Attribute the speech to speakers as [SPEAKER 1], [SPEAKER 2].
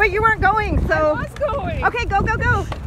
[SPEAKER 1] But you weren't going, so.
[SPEAKER 2] I was going.
[SPEAKER 1] Okay, go, go, go.